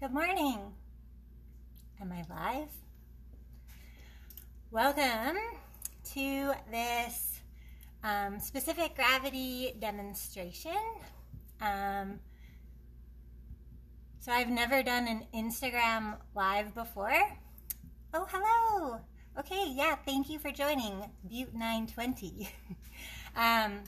Good morning. Am I live? Welcome to this um, specific gravity demonstration. Um, so I've never done an Instagram live before. Oh, hello. Okay, yeah, thank you for joining Butte 920. um,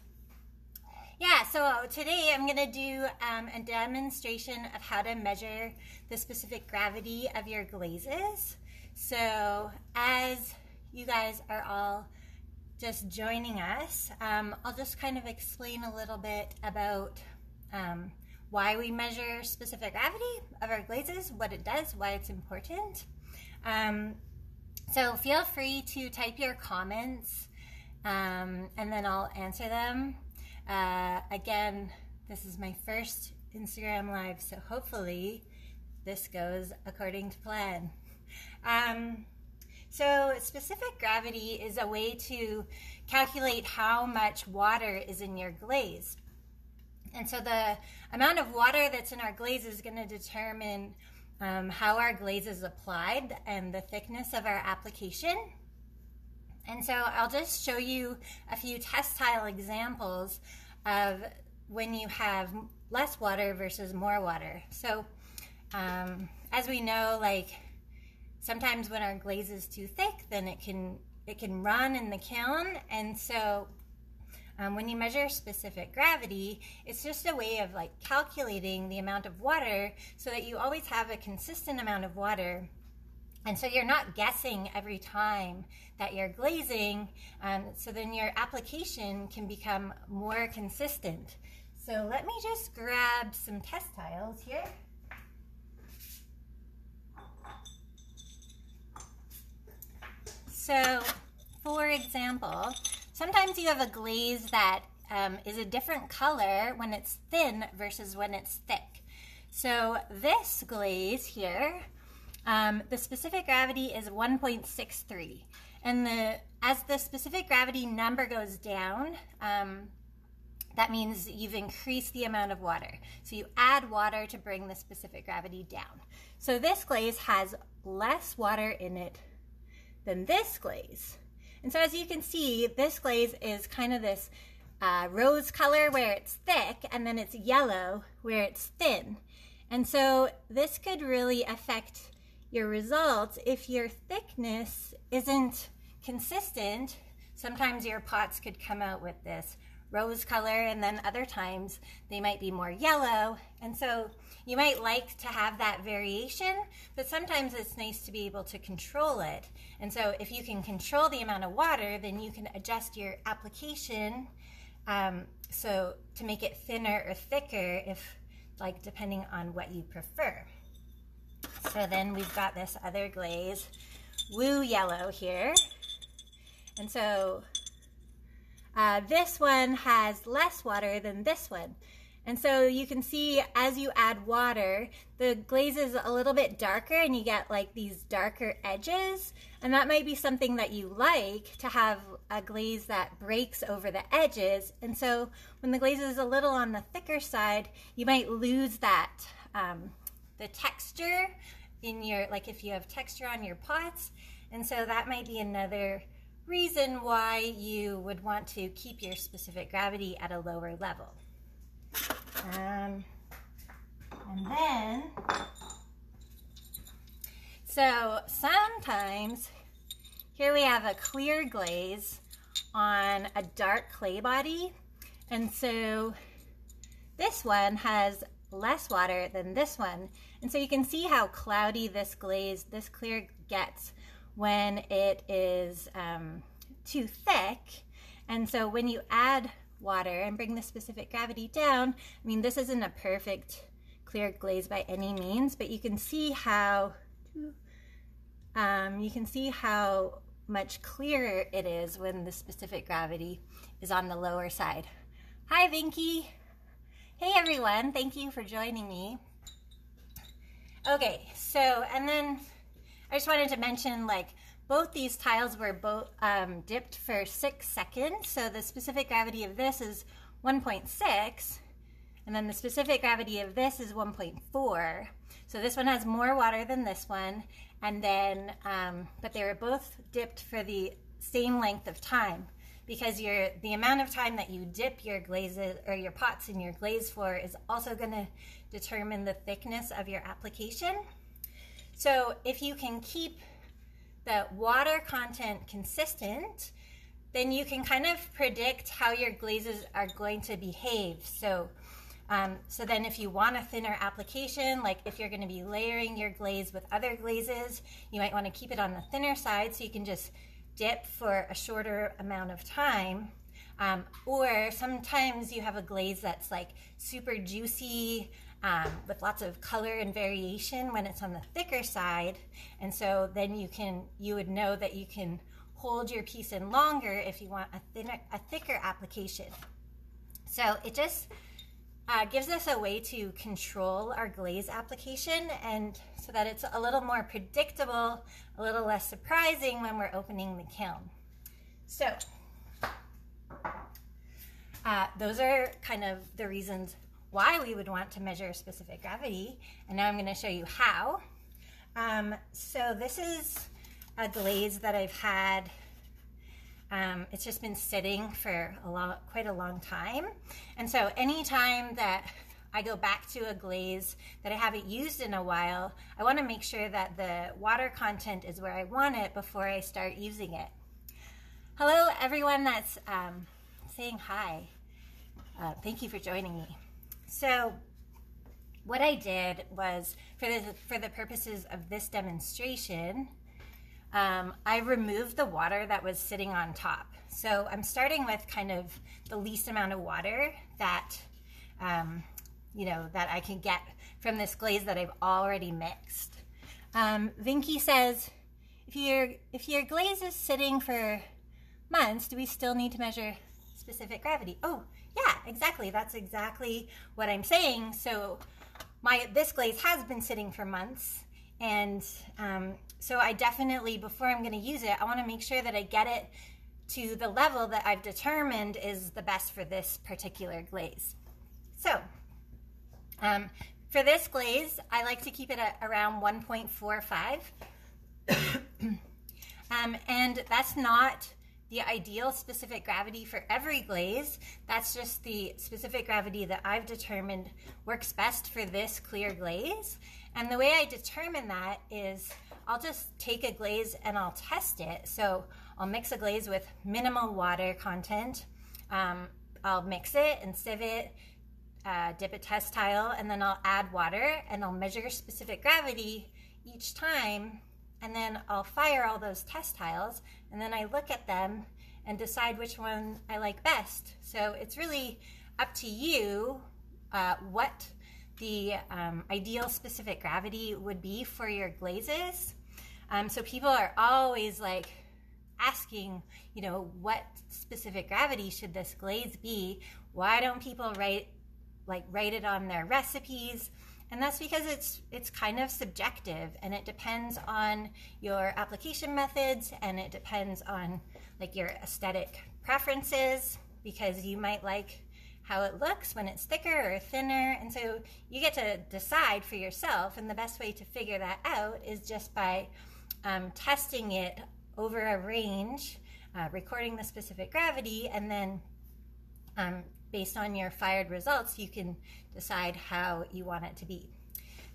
yeah, so today I'm going to do um, a demonstration of how to measure the specific gravity of your glazes. So as you guys are all just joining us, um, I'll just kind of explain a little bit about um, why we measure specific gravity of our glazes, what it does, why it's important. Um, so feel free to type your comments um, and then I'll answer them. Uh, again, this is my first Instagram Live, so hopefully this goes according to plan. Um, so specific gravity is a way to calculate how much water is in your glaze. And so the amount of water that's in our glaze is going to determine um, how our glaze is applied and the thickness of our application. And so I'll just show you a few test tile examples of when you have less water versus more water. So um, as we know, like sometimes when our glaze is too thick, then it can it can run in the kiln. And so um, when you measure specific gravity, it's just a way of like calculating the amount of water so that you always have a consistent amount of water and so you're not guessing every time that you're glazing, um, so then your application can become more consistent. So let me just grab some test tiles here. So for example, sometimes you have a glaze that um, is a different color when it's thin versus when it's thick. So this glaze here, um, the specific gravity is 1.63. And the as the specific gravity number goes down, um, that means you've increased the amount of water. So you add water to bring the specific gravity down. So this glaze has less water in it than this glaze. And so as you can see, this glaze is kind of this uh, rose color where it's thick, and then it's yellow where it's thin. And so this could really affect your results if your thickness isn't consistent. Sometimes your pots could come out with this rose color and then other times they might be more yellow. And so you might like to have that variation, but sometimes it's nice to be able to control it. And so if you can control the amount of water, then you can adjust your application um, so to make it thinner or thicker if like depending on what you prefer. So then we've got this other glaze, Woo Yellow here. And so uh, this one has less water than this one. And so you can see as you add water, the glaze is a little bit darker and you get like these darker edges. And that might be something that you like to have a glaze that breaks over the edges. And so when the glaze is a little on the thicker side, you might lose that um, the texture in your, like if you have texture on your pots. And so that might be another reason why you would want to keep your specific gravity at a lower level. Um, and then, so sometimes here we have a clear glaze on a dark clay body. And so this one has less water than this one. And so you can see how cloudy this glaze, this clear gets when it is um, too thick. And so when you add water and bring the specific gravity down, I mean, this isn't a perfect clear glaze by any means, but you can see how, um, you can see how much clearer it is when the specific gravity is on the lower side. Hi, Vinky. Hey everyone, thank you for joining me. Okay, so, and then I just wanted to mention like both these tiles were both um, dipped for six seconds. So the specific gravity of this is 1.6 and then the specific gravity of this is 1.4. So this one has more water than this one. And then, um, but they were both dipped for the same length of time because your the amount of time that you dip your glazes or your pots in your glaze for is also going to determine the thickness of your application. So if you can keep the water content consistent, then you can kind of predict how your glazes are going to behave. So, um, so then if you want a thinner application, like if you're going to be layering your glaze with other glazes, you might want to keep it on the thinner side so you can just dip for a shorter amount of time. Um, or sometimes you have a glaze that's like super juicy um, with lots of color and variation when it's on the thicker side. And so then you can, you would know that you can hold your piece in longer if you want a thinner, a thicker application. So it just uh, gives us a way to control our glaze application and so that it's a little more predictable, a little less surprising when we're opening the kiln. So uh, those are kind of the reasons why we would want to measure specific gravity. And now I'm going to show you how. Um, so this is a glaze that I've had. Um, it's just been sitting for a long, quite a long time. And so anytime that I go back to a glaze that I haven't used in a while, I want to make sure that the water content is where I want it before I start using it. Hello, everyone that's um, saying hi. Uh, thank you for joining me. So what I did was, for the, for the purposes of this demonstration, um, I removed the water that was sitting on top. So I'm starting with kind of the least amount of water that, um, you know, that I can get from this glaze that I've already mixed. Um, Vinky says, if your, if your glaze is sitting for months, do we still need to measure specific gravity? Oh, yeah, exactly. That's exactly what I'm saying. So my this glaze has been sitting for months. And um, so I definitely, before I'm going to use it, I want to make sure that I get it to the level that I've determined is the best for this particular glaze. So um, for this glaze, I like to keep it at around 1.45. um, and that's not the ideal specific gravity for every glaze. That's just the specific gravity that I've determined works best for this clear glaze. And the way I determine that is I'll just take a glaze and I'll test it. So I'll mix a glaze with minimal water content. Um, I'll mix it and sieve it, uh, dip a test tile, and then I'll add water and I'll measure specific gravity each time and then I'll fire all those test tiles and then I look at them and decide which one I like best. So it's really up to you uh, what the um, ideal specific gravity would be for your glazes. Um, so people are always like asking, you know, what specific gravity should this glaze be? Why don't people write like write it on their recipes? And that's because it's it's kind of subjective and it depends on your application methods and it depends on like your aesthetic preferences because you might like how it looks when it's thicker or thinner. And so you get to decide for yourself. And the best way to figure that out is just by um, testing it over a range, uh, recording the specific gravity, and then um, based on your fired results, you can decide how you want it to be.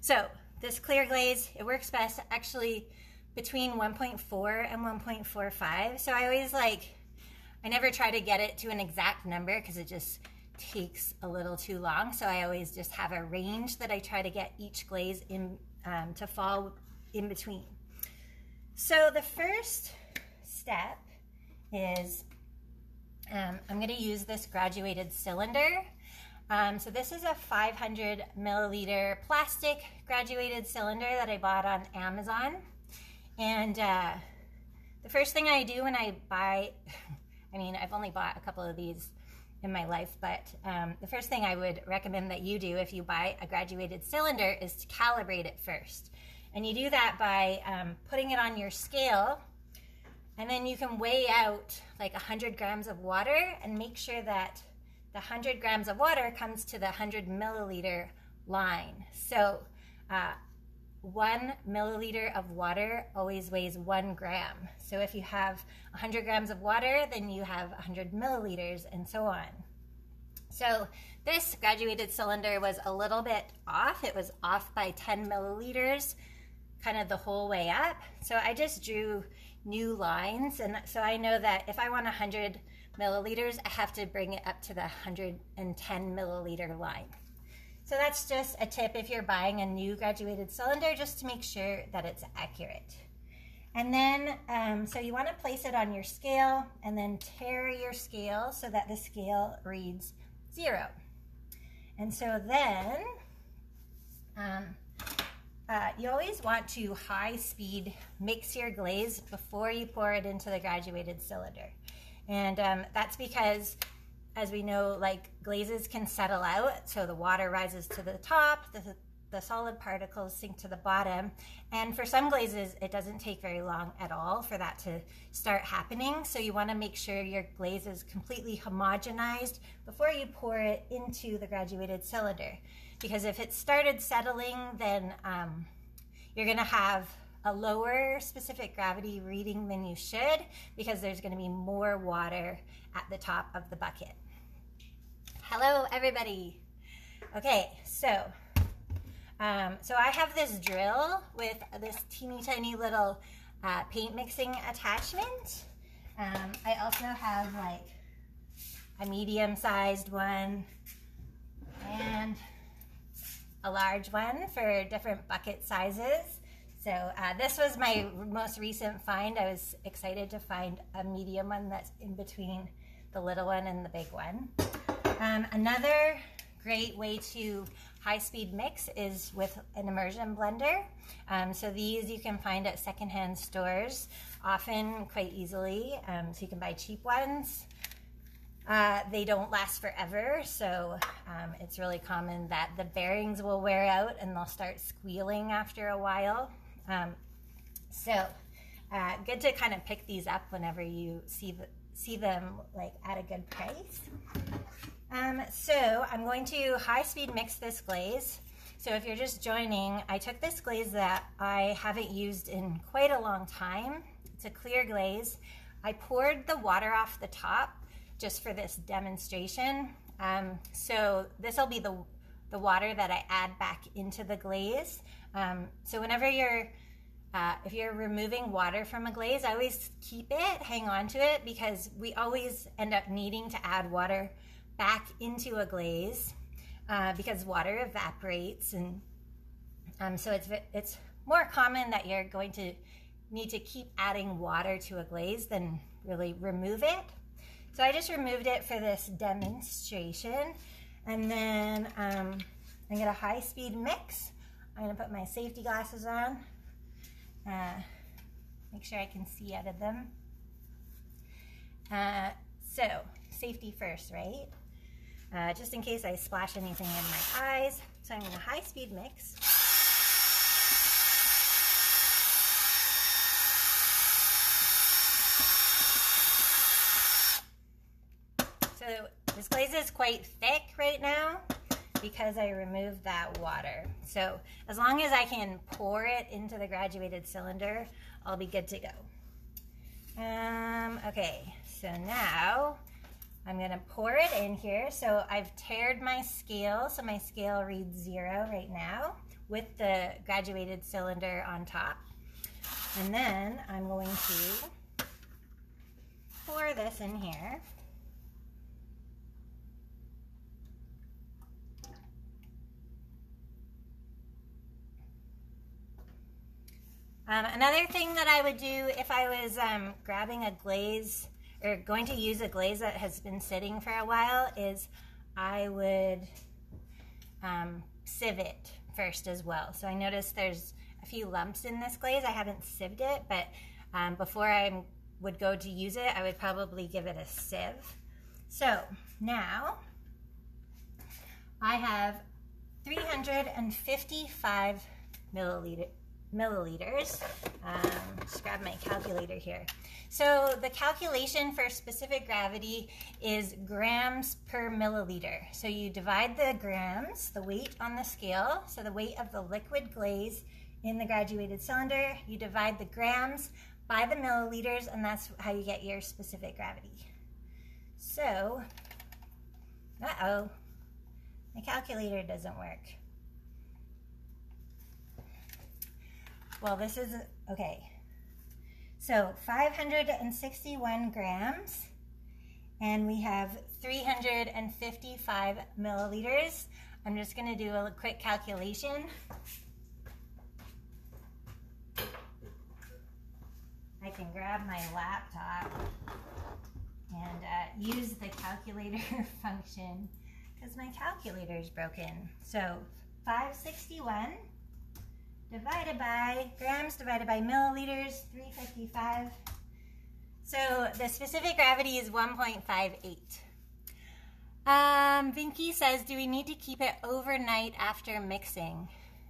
So this clear glaze, it works best actually between 1.4 and 1.45. So I always like, I never try to get it to an exact number because it just takes a little too long. So I always just have a range that I try to get each glaze in um, to fall in between. So the first step is um, I'm going to use this graduated cylinder. Um, so this is a 500 milliliter plastic graduated cylinder that I bought on Amazon. And uh, the first thing I do when I buy, I mean, I've only bought a couple of these in my life, but um, the first thing I would recommend that you do if you buy a graduated cylinder is to calibrate it first. And you do that by um, putting it on your scale and then you can weigh out like 100 grams of water and make sure that the 100 grams of water comes to the 100 milliliter line. So uh, one milliliter of water always weighs one gram. So if you have 100 grams of water, then you have 100 milliliters and so on. So this graduated cylinder was a little bit off. It was off by 10 milliliters kind of the whole way up. So I just drew new lines. And so I know that if I want 100 milliliters, I have to bring it up to the 110 milliliter line. So that's just a tip if you're buying a new graduated cylinder, just to make sure that it's accurate. And then, um, so you want to place it on your scale and then tare your scale so that the scale reads zero. And so then, um, uh, you always want to high speed mix your glaze before you pour it into the graduated cylinder. And um, that's because, as we know, like glazes can settle out. So the water rises to the top, the, the solid particles sink to the bottom. And for some glazes, it doesn't take very long at all for that to start happening. So you want to make sure your glaze is completely homogenized before you pour it into the graduated cylinder. Because if it started settling, then um, you're going to have a lower specific gravity reading than you should because there's going to be more water at the top of the bucket. Hello, everybody. Okay, so um, so I have this drill with this teeny tiny little uh, paint mixing attachment. Um, I also have like a medium sized one and a large one for different bucket sizes. So uh, this was my most recent find. I was excited to find a medium one that's in between the little one and the big one. Um, another great way to high speed mix is with an immersion blender. Um, so these you can find at secondhand stores often quite easily. Um, so you can buy cheap ones. Uh, they don't last forever, so um, it's really common that the bearings will wear out and they'll start squealing after a while. Um, so uh, good to kind of pick these up whenever you see the, see them like at a good price. Um, so I'm going to high speed mix this glaze. So if you're just joining, I took this glaze that I haven't used in quite a long time. It's a clear glaze. I poured the water off the top just for this demonstration. Um, so this will be the, the water that I add back into the glaze. Um, so whenever you're, uh, if you're removing water from a glaze, I always keep it, hang on to it, because we always end up needing to add water back into a glaze uh, because water evaporates. And um, so it's, it's more common that you're going to need to keep adding water to a glaze than really remove it. So I just removed it for this demonstration. And then um, I'm gonna high speed mix. I'm gonna put my safety glasses on. Uh, make sure I can see out of them. Uh, so, safety first, right? Uh, just in case I splash anything in my eyes. So I'm gonna high speed mix. So this glaze is quite thick right now because I removed that water. So as long as I can pour it into the graduated cylinder, I'll be good to go. Um, okay, so now I'm gonna pour it in here. So I've tared my scale, so my scale reads zero right now with the graduated cylinder on top. And then I'm going to pour this in here. Um, another thing that I would do if I was um, grabbing a glaze or going to use a glaze that has been sitting for a while is I would um, sieve it first as well. So I noticed there's a few lumps in this glaze. I haven't sieved it, but um, before I would go to use it, I would probably give it a sieve. So now I have 355 milliliter, milliliters. Um, just grab my calculator here. So the calculation for specific gravity is grams per milliliter. So you divide the grams, the weight on the scale, so the weight of the liquid glaze in the graduated cylinder, you divide the grams by the milliliters, and that's how you get your specific gravity. So, uh-oh, my calculator doesn't work. Well, this is, okay. So 561 grams, and we have 355 milliliters. I'm just gonna do a quick calculation. I can grab my laptop and uh, use the calculator function because my calculator is broken. So 561 divided by grams divided by milliliters, 355. So the specific gravity is 1.58. Um, Vinky says, do we need to keep it overnight after mixing?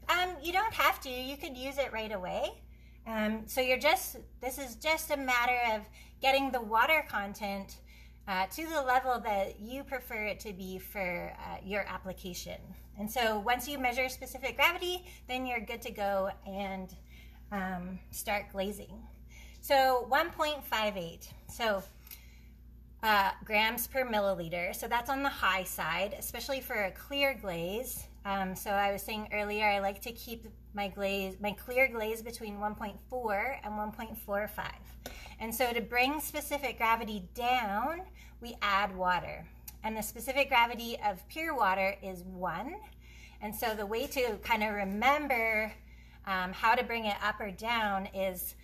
Um, you don't have to. You could use it right away. Um, so you're just, this is just a matter of getting the water content uh, to the level that you prefer it to be for uh, your application. And so once you measure specific gravity, then you're good to go and um, start glazing. So 1.58. So uh, grams per milliliter. So that's on the high side, especially for a clear glaze. Um, so I was saying earlier, I like to keep my glaze, my clear glaze between 1.4 and 1.45. And so to bring specific gravity down, we add water. And the specific gravity of pure water is one. And so the way to kind of remember um, how to bring it up or down is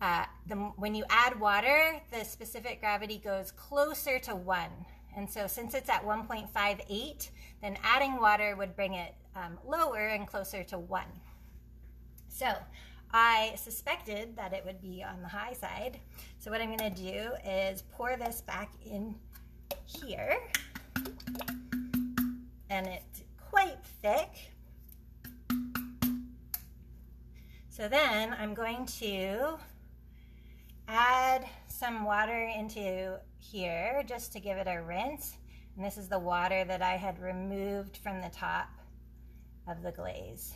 uh, the, when you add water, the specific gravity goes closer to one. And so since it's at 1.58, then adding water would bring it um, lower and closer to one. So I suspected that it would be on the high side. So what I'm gonna do is pour this back in here. And it's quite thick. So then I'm going to add some water into here just to give it a rinse. And this is the water that I had removed from the top of the glaze.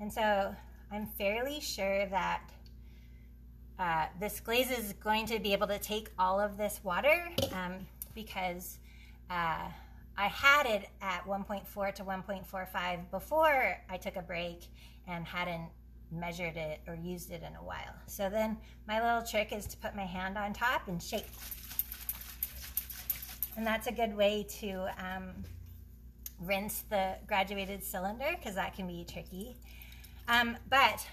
And so I'm fairly sure that uh, this glaze is going to be able to take all of this water um, because uh, I had it at 1.4 to 1.45 before I took a break and hadn't measured it or used it in a while. So then my little trick is to put my hand on top and shake. And that's a good way to um, rinse the graduated cylinder because that can be tricky. Um, but,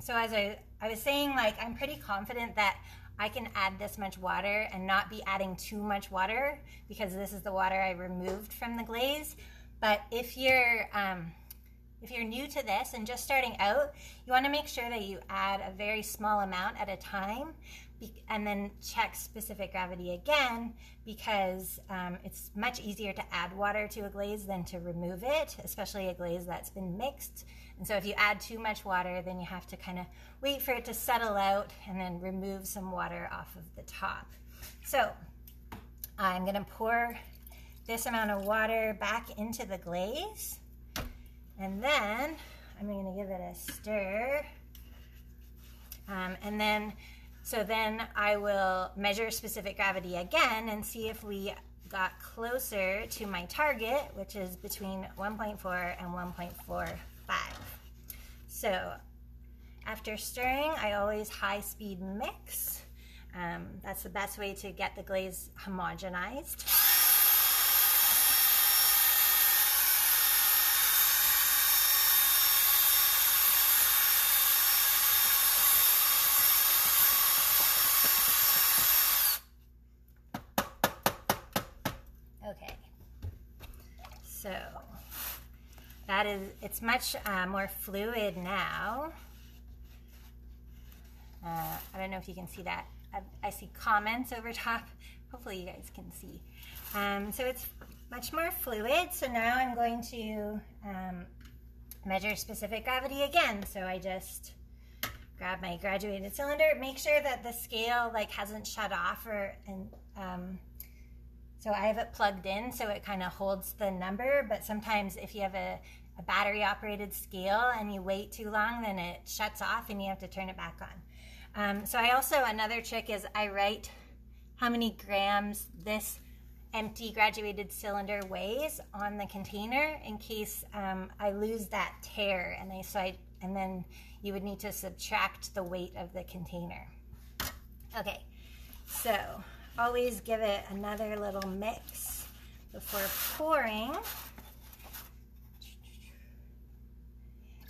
so as I, I was saying, like, I'm pretty confident that I can add this much water and not be adding too much water because this is the water I removed from the glaze. But if you're, um, if you're new to this and just starting out, you want to make sure that you add a very small amount at a time and then check specific gravity again because um, it's much easier to add water to a glaze than to remove it, especially a glaze that's been mixed. And so if you add too much water, then you have to kind of wait for it to settle out and then remove some water off of the top. So I'm gonna pour this amount of water back into the glaze. And then I'm gonna give it a stir. Um, and then, so then I will measure specific gravity again and see if we got closer to my target, which is between 1.4 and 1.45. So after stirring, I always high speed mix. Um, that's the best way to get the glaze homogenized. Okay, so that is, it's much uh, more fluid now. Uh, I don't know if you can see that. I, I, see comments over top. Hopefully you guys can see. Um, so it's much more fluid. So now I'm going to um, measure specific gravity again. So I just grab my graduated cylinder. Make sure that the scale like hasn't shut off or and um, so I have it plugged in so it kind of holds the number. But sometimes if you have a, a battery operated scale and you wait too long, then it shuts off and you have to turn it back on. Um, so I also another trick is I write how many grams this empty graduated cylinder weighs on the container in case um, I lose that tare and I so I, and then you would need to subtract the weight of the container. Okay, so always give it another little mix before pouring.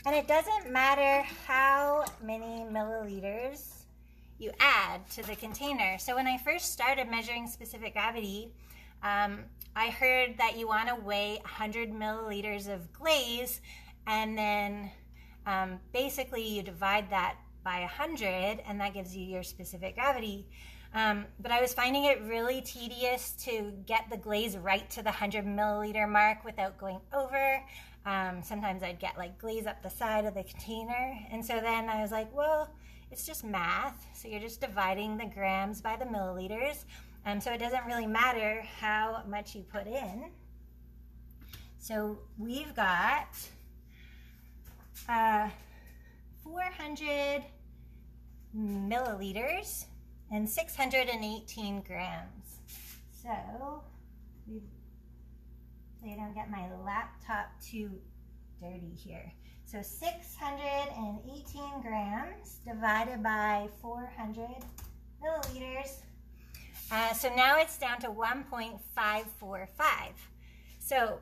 And it doesn't matter how many milliliters you add to the container. So when I first started measuring specific gravity, um, I heard that you want to weigh 100 milliliters of glaze and then um, basically you divide that by 100 and that gives you your specific gravity. Um, but I was finding it really tedious to get the glaze right to the 100 milliliter mark without going over. Um, sometimes I'd get like glaze up the side of the container. And so then I was like, well, it's just math. So you're just dividing the grams by the milliliters. Um, so it doesn't really matter how much you put in. So we've got uh, 400 milliliters and 618 grams. So we, I don't get my laptop too dirty here. So 618 grams divided by 400 milliliters uh, so now it's down to 1.545. So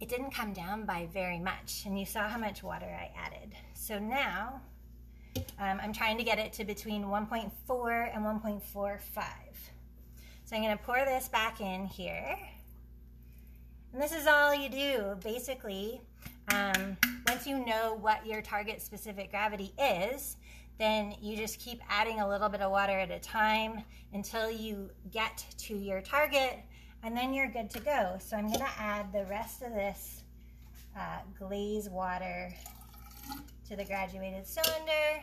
it didn't come down by very much. And you saw how much water I added. So now um, I'm trying to get it to between 1.4 and 1.45. So I'm going to pour this back in here. And this is all you do, basically. Um, once you know what your target specific gravity is, then you just keep adding a little bit of water at a time until you get to your target and then you're good to go. So I'm gonna add the rest of this uh, glaze water to the graduated cylinder,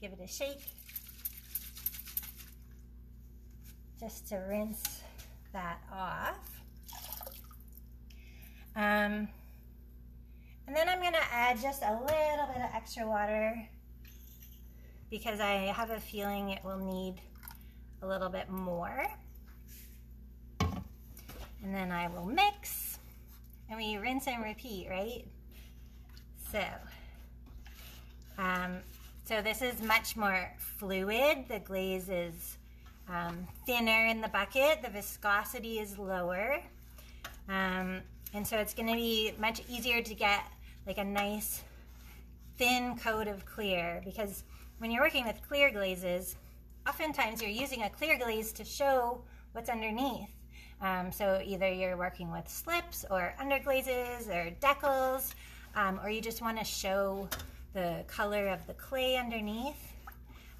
give it a shake, just to rinse that off. Um, and then I'm gonna add just a little bit of extra water because I have a feeling it will need a little bit more. And then I will mix and we rinse and repeat, right? So, um, so this is much more fluid. The glaze is um, thinner in the bucket. The viscosity is lower. Um, and so it's gonna be much easier to get like a nice thin coat of clear because when you're working with clear glazes, oftentimes you're using a clear glaze to show what's underneath. Um, so either you're working with slips or underglazes or decals, um, or you just want to show the color of the clay underneath.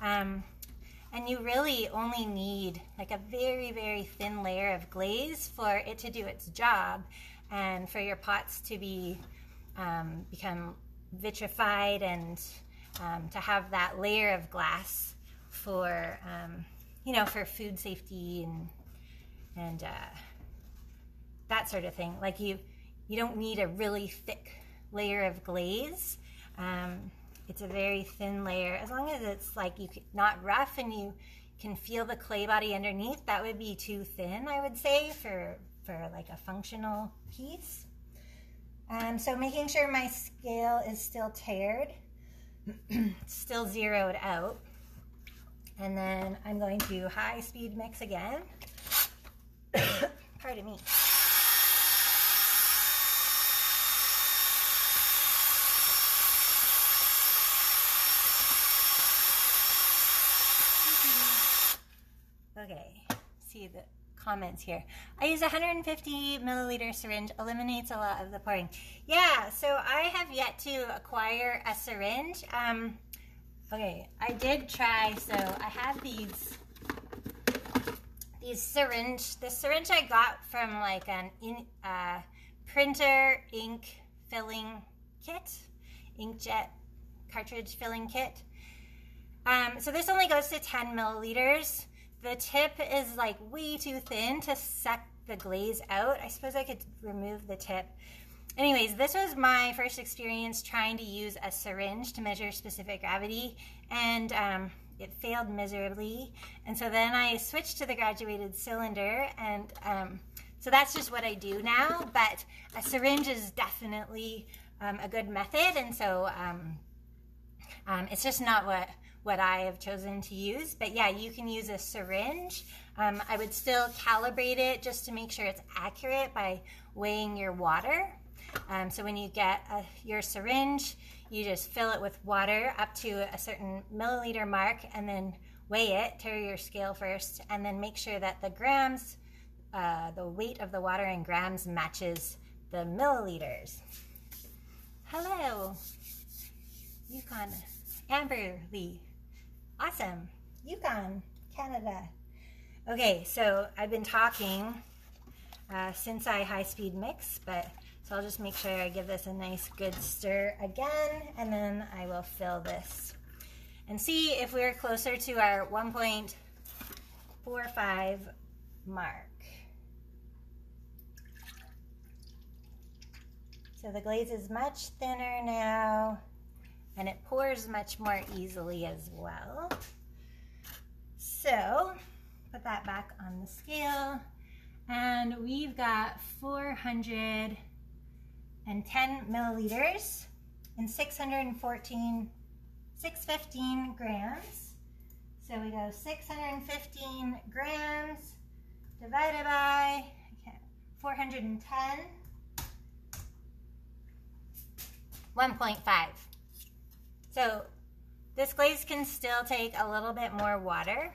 Um, and you really only need like a very, very thin layer of glaze for it to do its job and for your pots to be um, become vitrified and um, to have that layer of glass for um, you know for food safety and and uh, that sort of thing. Like you you don't need a really thick layer of glaze. Um, it's a very thin layer. As long as it's like you not rough and you can feel the clay body underneath, that would be too thin, I would say, for for like a functional piece. Um, so making sure my scale is still tared still zeroed out. And then I'm going to high speed mix again. Pardon me. Okay, see the comments here. I use 150 milliliter syringe, eliminates a lot of the pouring. Yeah, so I have yet to acquire a syringe. Um, okay, I did try, so I have these these syringe, the syringe I got from like an in, uh, printer ink filling kit, inkjet cartridge filling kit. Um, so this only goes to 10 milliliters. The tip is like way too thin to suck the glaze out. I suppose I could remove the tip. Anyways, this was my first experience trying to use a syringe to measure specific gravity and um, it failed miserably. And so then I switched to the graduated cylinder and um, so that's just what I do now, but a syringe is definitely um, a good method and so um, um, it's just not what what I have chosen to use. But yeah, you can use a syringe. Um, I would still calibrate it just to make sure it's accurate by weighing your water. Um, so when you get a, your syringe, you just fill it with water up to a certain milliliter mark and then weigh it, tare your scale first, and then make sure that the grams, uh, the weight of the water in grams matches the milliliters. Hello, Yukon, Amber Lee. Awesome. Yukon, Canada. Okay, so I've been talking uh, since I high speed mix, but so I'll just make sure I give this a nice good stir again, and then I will fill this. And see if we're closer to our 1.45 mark. So the glaze is much thinner now and it pours much more easily as well. So put that back on the scale and we've got 410 milliliters and 614, 615 grams. So we go 615 grams divided by 410, 1.5. So this glaze can still take a little bit more water.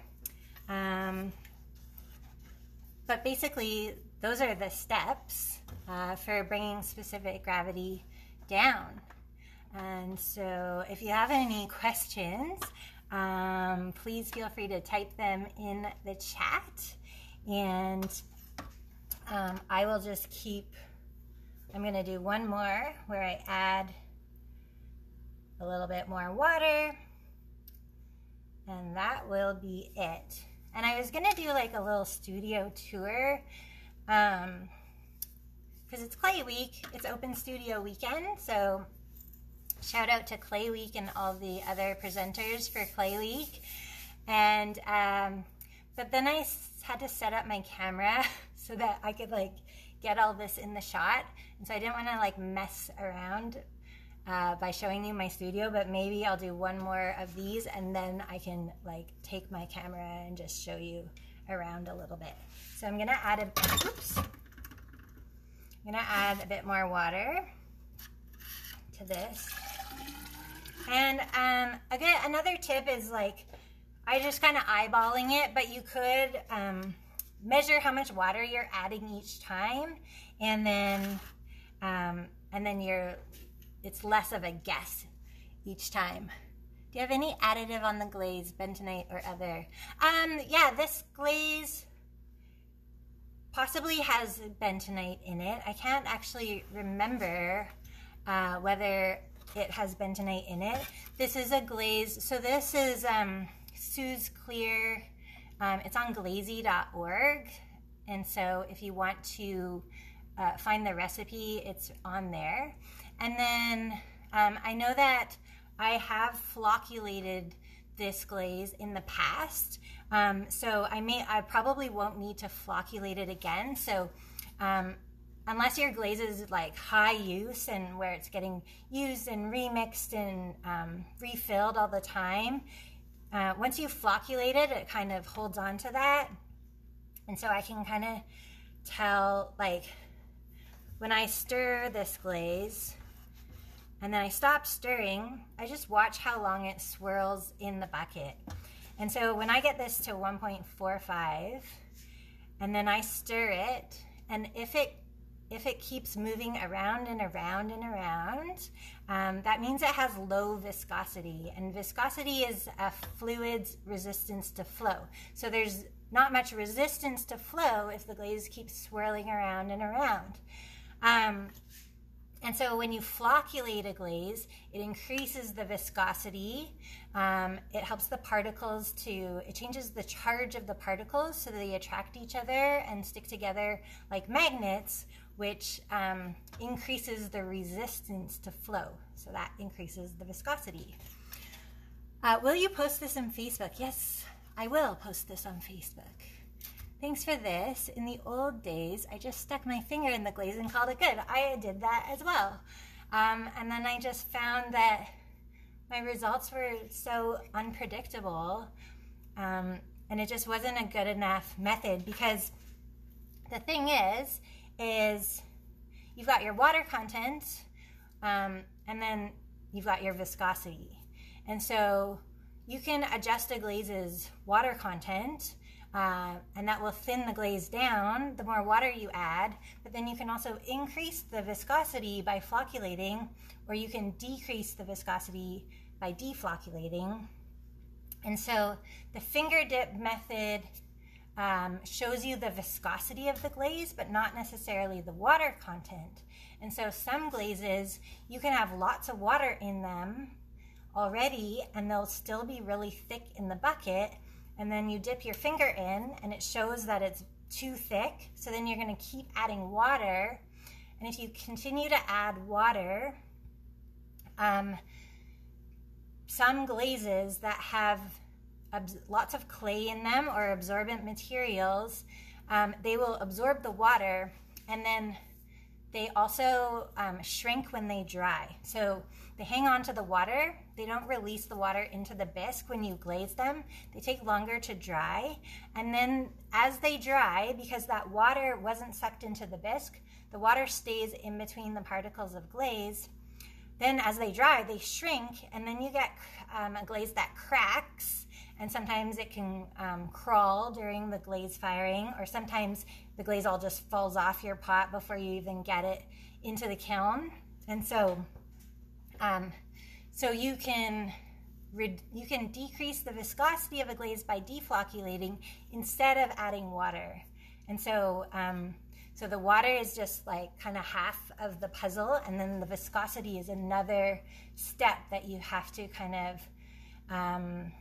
Um, but basically, those are the steps uh, for bringing specific gravity down. And so if you have any questions, um, please feel free to type them in the chat. And um, I will just keep, I'm going to do one more where I add a little bit more water, and that will be it. And I was gonna do like a little studio tour, um, because it's Clay Week, it's open studio weekend, so shout out to Clay Week and all the other presenters for Clay Week. And, um, but then I had to set up my camera so that I could like get all this in the shot. And so I didn't want to like mess around uh, by showing you my studio, but maybe I'll do one more of these and then I can like take my camera and just show you around a little bit. So I'm gonna add a, oops, I'm gonna add a bit more water to this. And um, again, another tip is like, I just kind of eyeballing it, but you could um, measure how much water you're adding each time, and then um, and then you're it's less of a guess each time. Do you have any additive on the glaze, bentonite or other? Um, yeah, this glaze possibly has bentonite in it. I can't actually remember uh, whether it has bentonite in it. This is a glaze, so this is um, Sue's Clear. Um, it's on glazy.org. And so if you want to uh, find the recipe, it's on there. And then um, I know that I have flocculated this glaze in the past. Um, so I may, I probably won't need to flocculate it again. So um, unless your glaze is like high use and where it's getting used and remixed and um, refilled all the time, uh, once you flocculate it, it kind of holds on to that. And so I can kind of tell like when I stir this glaze, and then I stop stirring. I just watch how long it swirls in the bucket. And so when I get this to 1.45 and then I stir it, and if it if it keeps moving around and around and around, um, that means it has low viscosity. And viscosity is a fluid's resistance to flow. So there's not much resistance to flow if the glaze keeps swirling around and around. Um, And so when you flocculate a glaze, it increases the viscosity. Um, it helps the particles to, it changes the charge of the particles so that they attract each other and stick together like magnets, which um, increases the resistance to flow. So that increases the viscosity. Uh, will you post this on Facebook? Yes, I will post this on Facebook. Thanks for this. In the old days, I just stuck my finger in the glaze and called it good. I did that as well. Um, and then I just found that my results were so unpredictable um, and it just wasn't a good enough method because the thing is, is you've got your water content um, and then you've got your viscosity. And so you can adjust a glaze's water content uh, and that will thin the glaze down the more water you add. But then you can also increase the viscosity by flocculating, or you can decrease the viscosity by deflocculating. And so the finger dip method um, shows you the viscosity of the glaze, but not necessarily the water content. And so some glazes, you can have lots of water in them already, and they'll still be really thick in the bucket and then you dip your finger in and it shows that it's too thick. So then you're gonna keep adding water. And if you continue to add water, um, some glazes that have lots of clay in them or absorbent materials, um, they will absorb the water and then they also um, shrink when they dry. So they hang on to the water. They don't release the water into the bisque when you glaze them. They take longer to dry. And then as they dry, because that water wasn't sucked into the bisque, the water stays in between the particles of glaze. Then as they dry, they shrink, and then you get um, a glaze that cracks and sometimes it can um, crawl during the glaze firing, or sometimes the glaze all just falls off your pot before you even get it into the kiln. And so um, so you can you can decrease the viscosity of a glaze by deflocculating instead of adding water. And so um, so the water is just like kind of half of the puzzle, and then the viscosity is another step that you have to kind of um,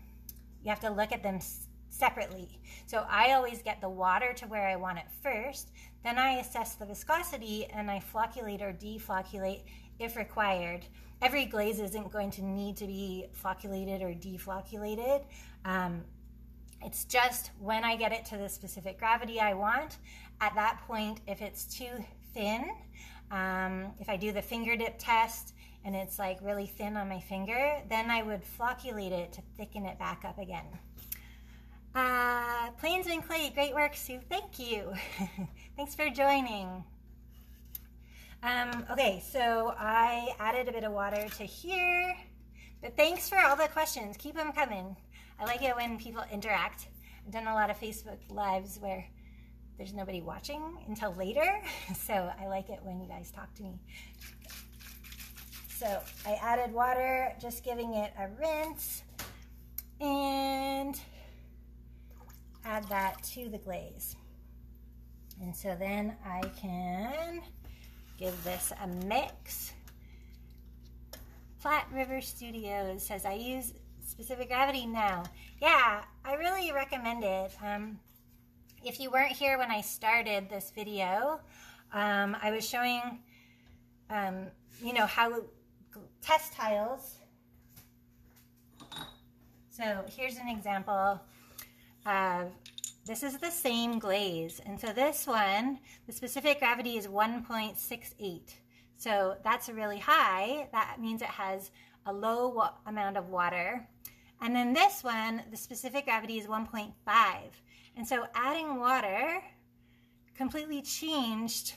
you have to look at them separately. So I always get the water to where I want it first, then I assess the viscosity and I flocculate or deflocculate if required every glaze isn't going to need to be flocculated or deflocculated. Um, it's just when I get it to the specific gravity I want, at that point, if it's too thin, um, if I do the finger dip test and it's like really thin on my finger, then I would flocculate it to thicken it back up again. Uh, and Clay, great work, Sue. Thank you. Thanks for joining. Um, okay, so I added a bit of water to here, but thanks for all the questions. Keep them coming. I like it when people interact. I've done a lot of Facebook Lives where there's nobody watching until later, so I like it when you guys talk to me. So I added water, just giving it a rinse, and add that to the glaze. And so then I can give this a mix. Flat River Studios says, I use specific gravity now. Yeah, I really recommend it. Um, if you weren't here when I started this video, um, I was showing, um, you know, how test tiles. So here's an example of this is the same glaze. And so this one, the specific gravity is 1.68. So that's really high. That means it has a low amount of water. And then this one, the specific gravity is 1.5. And so adding water completely changed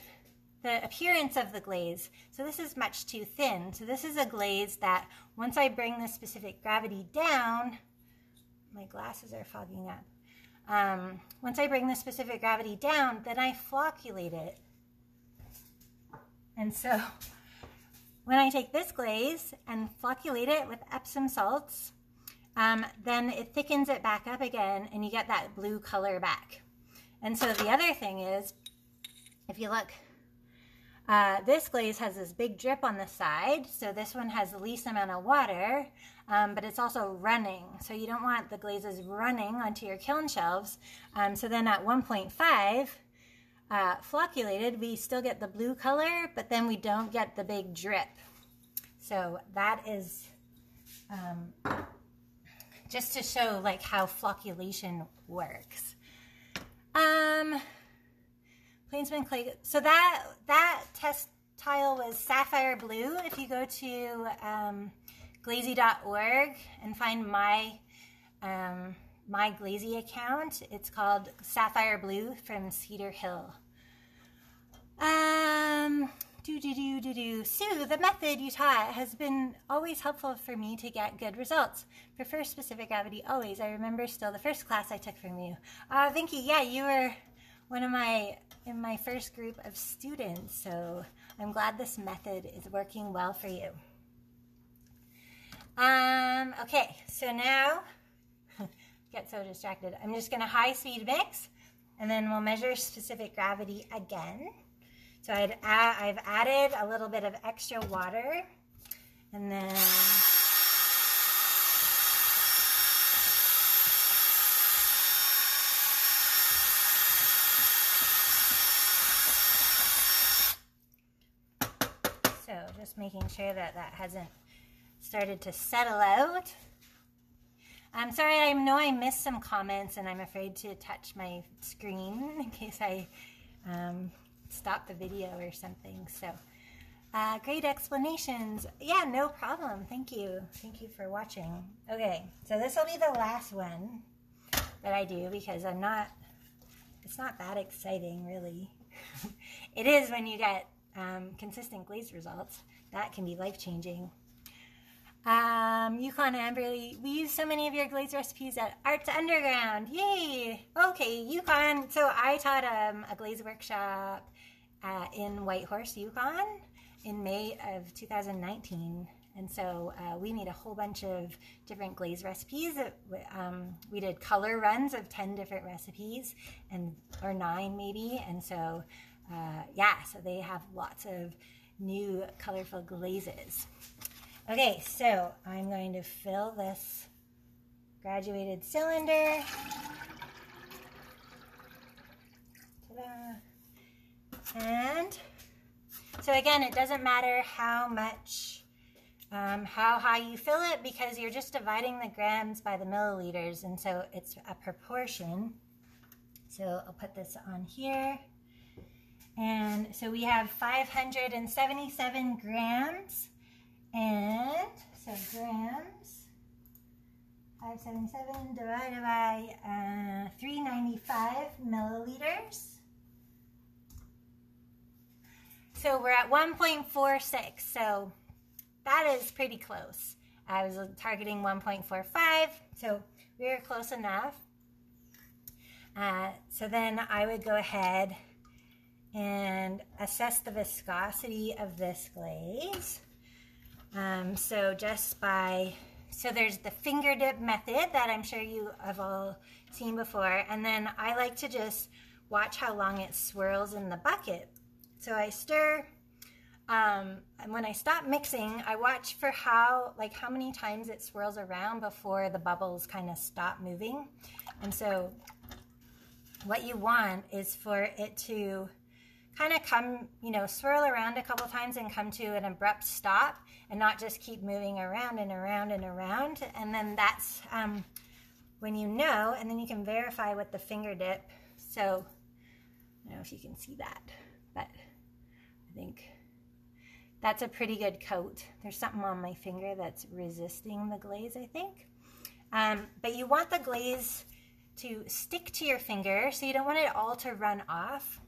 the appearance of the glaze. So this is much too thin. So this is a glaze that once I bring the specific gravity down, my glasses are fogging up. Um, once I bring the specific gravity down, then I flocculate it. And so when I take this glaze and flocculate it with Epsom salts, um, then it thickens it back up again and you get that blue color back. And so the other thing is, if you look, Uh, this glaze has this big drip on the side, so this one has the least amount of water, um, but it's also running. So you don't want the glazes running onto your kiln shelves. Um, so then at 1.5, uh, flocculated, we still get the blue color, but then we don't get the big drip. So that is um, just to show like how flocculation works. Um, Plainsman clay. So that that test tile was sapphire blue. If you go to um, glazy.org and find my um, my Glazy account, it's called Sapphire Blue from Cedar Hill. Um, do do do do do. Sue, the method you taught has been always helpful for me to get good results. Prefer specific gravity always. I remember still the first class I took from you. Uh, thank you. Yeah, you were one of my in my first group of students, so I'm glad this method is working well for you. Um, okay, so now, get so distracted. I'm just gonna high speed mix and then we'll measure specific gravity again. So I'd add, I've added a little bit of extra water and then So just making sure that that hasn't started to settle out. I'm sorry, I know I missed some comments and I'm afraid to touch my screen in case I um, stop the video or something. So uh, great explanations. Yeah, no problem. Thank you. Thank you for watching. Okay, so this will be the last one that I do because I'm not, it's not that exciting really. it is when you get um, consistent glaze results. That can be life-changing. Um, Yukon Amberly, we use so many of your glaze recipes at Arts Underground. Yay! Okay, Yukon. So I taught um, a glaze workshop uh, in Whitehorse, Yukon in May of 2019. And so uh, we made a whole bunch of different glaze recipes. Um, we did color runs of 10 different recipes and or nine maybe. And so, uh, yeah, so they have lots of new colorful glazes. Okay, so I'm going to fill this graduated cylinder. And so again, it doesn't matter how much, um, how high you fill it because you're just dividing the grams by the milliliters. And so it's a proportion. So I'll put this on here. And so we have 577 grams and so grams, 577 divided by uh, 395 milliliters. So we're at 1.46, so that is pretty close. I was targeting 1.45, so we are close enough. Uh, so then I would go ahead and assess the viscosity of this glaze. Um, so just by, so there's the finger dip method that I'm sure you have all seen before. And then I like to just watch how long it swirls in the bucket. So I stir, um, and when I stop mixing, I watch for how, like how many times it swirls around before the bubbles kind of stop moving. And so what you want is for it to kind of come, you know, swirl around a couple times and come to an abrupt stop and not just keep moving around and around and around. And then that's um, when you know, and then you can verify with the finger dip. So I don't know if you can see that, but I think that's a pretty good coat. There's something on my finger that's resisting the glaze, I think. Um, but you want the glaze to stick to your finger, so you don't want it all to run off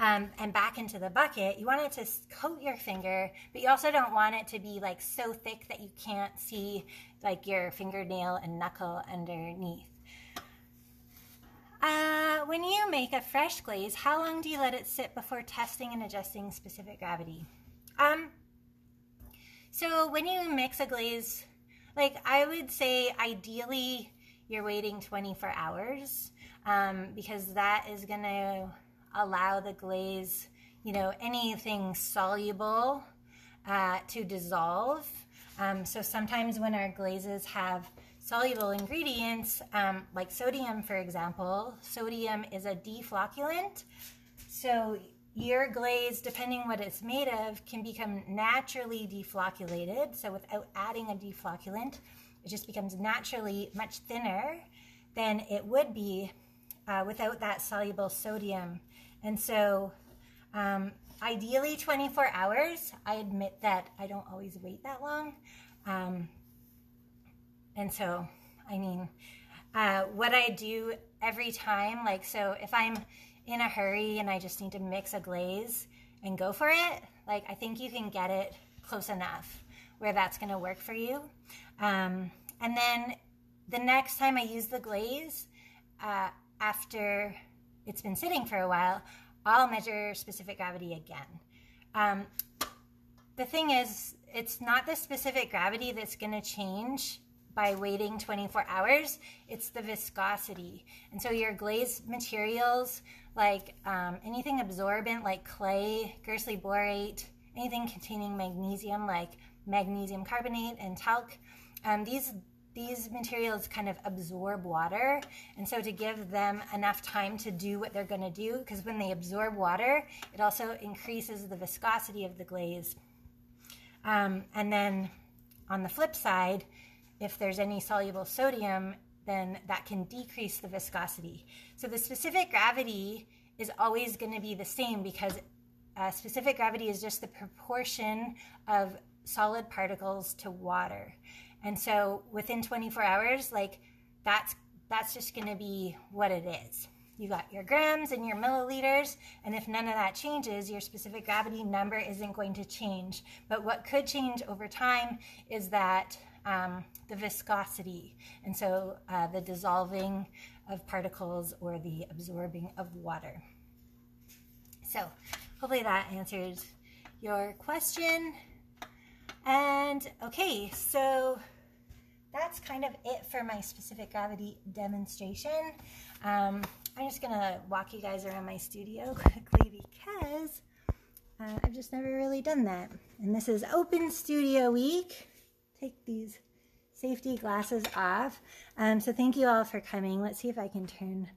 um, and back into the bucket, you want it to coat your finger, but you also don't want it to be like so thick that you can't see like your fingernail and knuckle underneath. Uh, when you make a fresh glaze, how long do you let it sit before testing and adjusting specific gravity? Um, so when you mix a glaze, like I would say ideally you're waiting 24 hours um, because that is going to allow the glaze, you know, anything soluble uh, to dissolve. Um, so sometimes when our glazes have soluble ingredients, um, like sodium, for example, sodium is a deflocculant. So your glaze, depending what it's made of, can become naturally deflocculated. So without adding a deflocculant, it just becomes naturally much thinner than it would be uh, without that soluble sodium. And so um, ideally 24 hours. I admit that I don't always wait that long. Um, and so, I mean, uh, what I do every time, like, so if I'm in a hurry and I just need to mix a glaze and go for it, like, I think you can get it close enough where that's going to work for you. Um, and then the next time I use the glaze, uh, after it's been sitting for a while, I'll measure specific gravity again. Um, the thing is, it's not the specific gravity that's going to change by waiting 24 hours, it's the viscosity. And so your glazed materials, like um, anything absorbent like clay, Gerstley borate, anything containing magnesium like magnesium carbonate and talc, um, these these materials kind of absorb water. And so to give them enough time to do what they're going to do, because when they absorb water, it also increases the viscosity of the glaze. Um, and then on the flip side, if there's any soluble sodium, then that can decrease the viscosity. So the specific gravity is always going to be the same because uh, specific gravity is just the proportion of solid particles to water. And so within 24 hours, like that's that's just going to be what it is. You got your grams and your milliliters, and if none of that changes, your specific gravity number isn't going to change. But what could change over time is that um, the viscosity, and so uh, the dissolving of particles or the absorbing of water. So hopefully that answers your question. And okay, so that's kind of it for my specific gravity demonstration. Um, I'm just gonna walk you guys around my studio quickly because uh, I've just never really done that. And this is open studio week. Take these safety glasses off. Um, so thank you all for coming. Let's see if I can turn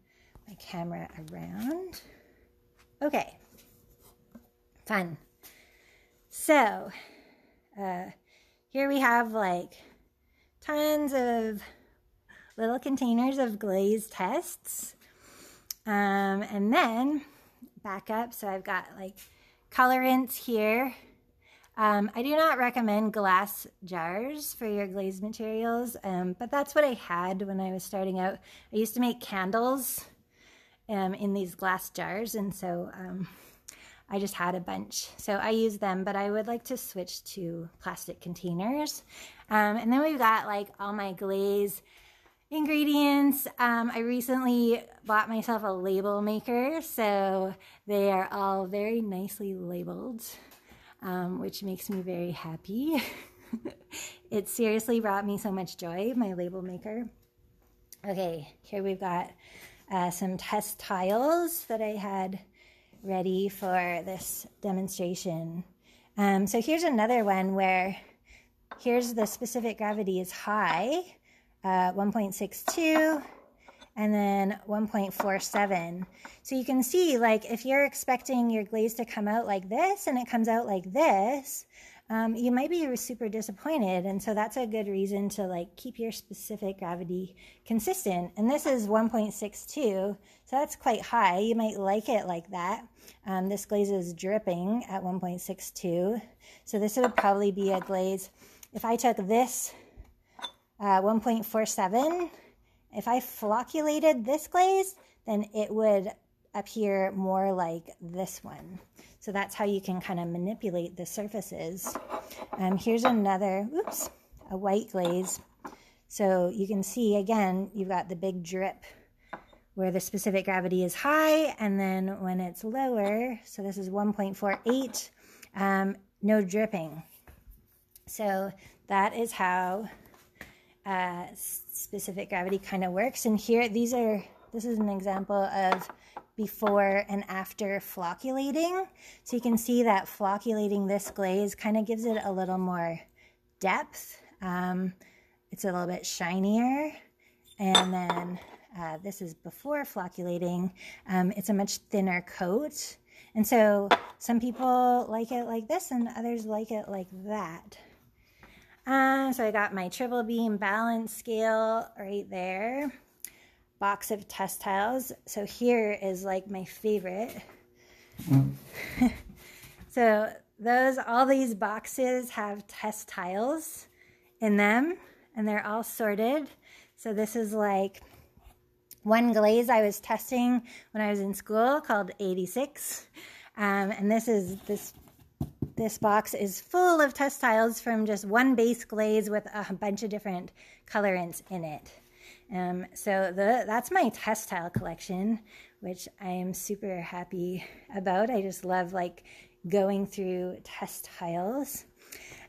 my camera around. Okay, fun. So uh, here we have like tons of little containers of glaze tests. Um, and then back up, so I've got like colorants here. Um, I do not recommend glass jars for your glaze materials, um, but that's what I had when I was starting out. I used to make candles um, in these glass jars, and so um, I just had a bunch. So I use them, but I would like to switch to plastic containers. Um, and then we've got like all my glaze ingredients. Um, I recently bought myself a label maker, so they are all very nicely labeled, um, which makes me very happy. it seriously brought me so much joy, my label maker. Okay, here we've got uh, some test tiles that I had ready for this demonstration. Um, so here's another one where here's the specific gravity is high, uh, 1.62, and then 1.47. So you can see, like, if you're expecting your glaze to come out like this and it comes out like this, um, you might be super disappointed. And so that's a good reason to like keep your specific gravity consistent. And this is 1.62, so that's quite high. You might like it like that. Um, this glaze is dripping at 1.62. So this would probably be a glaze. If I took this uh, 1.47, if I flocculated this glaze, then it would appear more like this one. So that's how you can kind of manipulate the surfaces. Um, here's another, oops, a white glaze. So you can see, again, you've got the big drip where the specific gravity is high, and then when it's lower, so this is 1.48, um, no dripping. So that is how uh, specific gravity kind of works. And here, these are, this is an example of before and after flocculating. So you can see that flocculating this glaze kind of gives it a little more depth. Um, it's a little bit shinier. And then uh, this is before flocculating. Um, it's a much thinner coat. And so some people like it like this and others like it like that. Uh, so I got my triple beam balance scale right there. Box of test tiles. So here is like my favorite. so those, all these boxes have test tiles in them and they're all sorted. So this is like one glaze I was testing when I was in school called 86. Um, and this is this this box is full of test tiles from just one base glaze with a bunch of different colorants in it. Um, so the, that's my test tile collection, which I am super happy about. I just love like going through test tiles.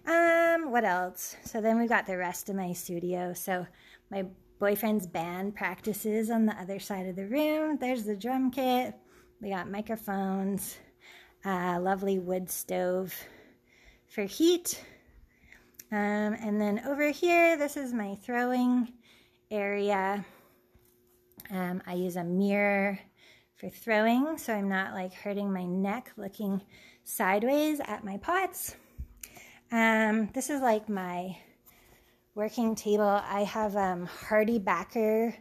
Um, what else? So then we've got the rest of my studio. So my boyfriend's band practices on the other side of the room. There's the drum kit. We got microphones, a lovely wood stove for heat. Um, and then over here, this is my throwing area. Um, I use a mirror for throwing so I'm not like hurting my neck looking sideways at my pots. Um, this is like my working table. I have um, HardieBacker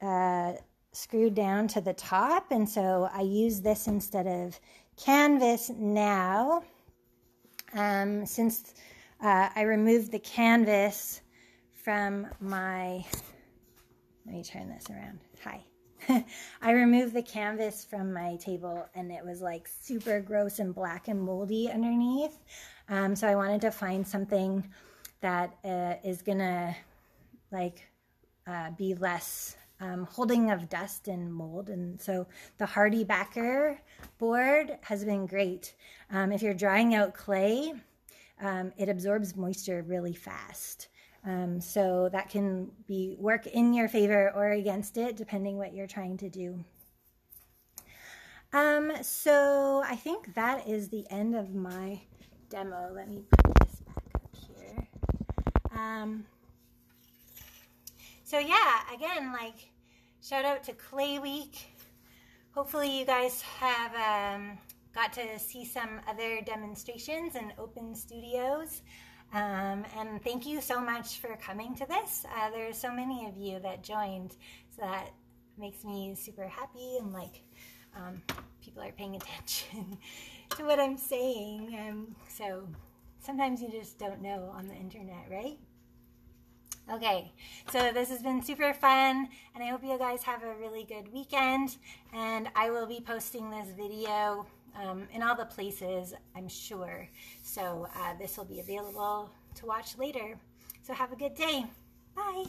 uh, screwed down to the top and so I use this instead of canvas now. Um, since uh, I removed the canvas from my, let me turn this around. Hi. I removed the canvas from my table and it was like super gross and black and moldy underneath. Um, so I wanted to find something that uh, is gonna like uh, be less um, holding of dust and mold. And so the HardieBacker board has been great. Um, if you're drying out clay, um, it absorbs moisture really fast. Um, so that can be work in your favor or against it, depending what you're trying to do. Um, so I think that is the end of my demo. Let me put this back up here. Um, so yeah, again, like shout out to Clay Week. Hopefully you guys have um, got to see some other demonstrations and open studios. Um, and thank you so much for coming to this. Uh, there's so many of you that joined, so that makes me super happy and like um, people are paying attention to what I'm saying. Um, so sometimes you just don't know on the internet, right? Okay, so this has been super fun, and I hope you guys have a really good weekend. And I will be posting this video um, in all the places, I'm sure. So uh, this will be available to watch later. So have a good day. Bye.